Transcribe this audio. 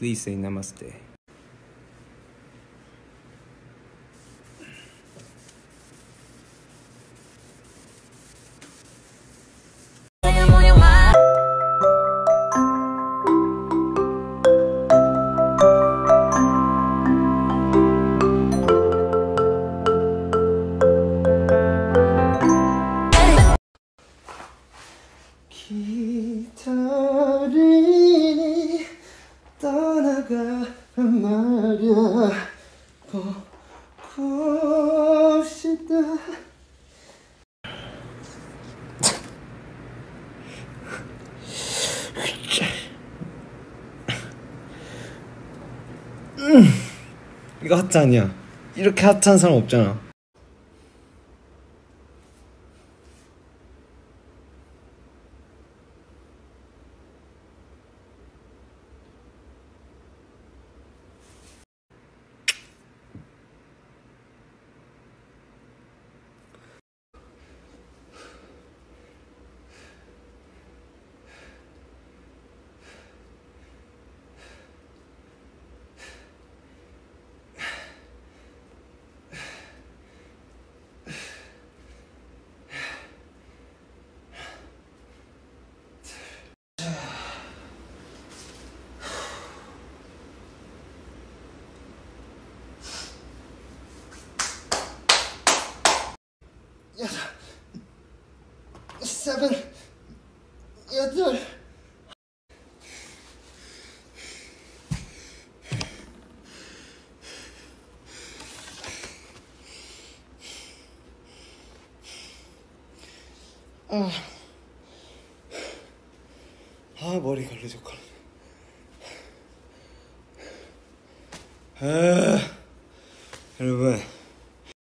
Please say namaste. 기 말야. 보고 싶다. 이거 하트 아니야. 이렇게 하트한 사람 없잖아 세븐 여덟. 아, 아 머리 걸리적거려 아, 여러분